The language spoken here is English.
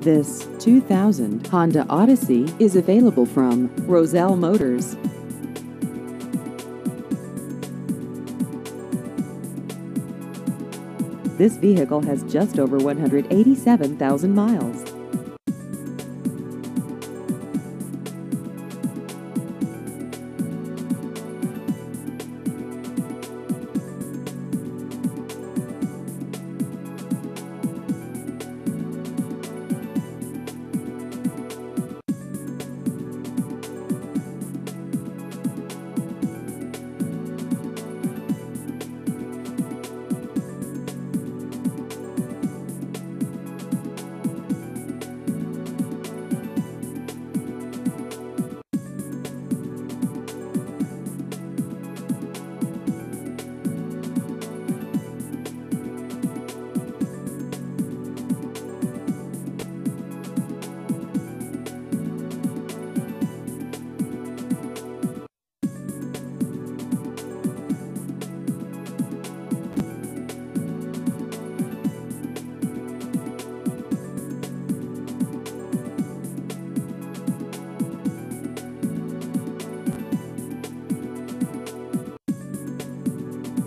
This 2000 Honda Odyssey is available from Roselle Motors. This vehicle has just over 187,000 miles.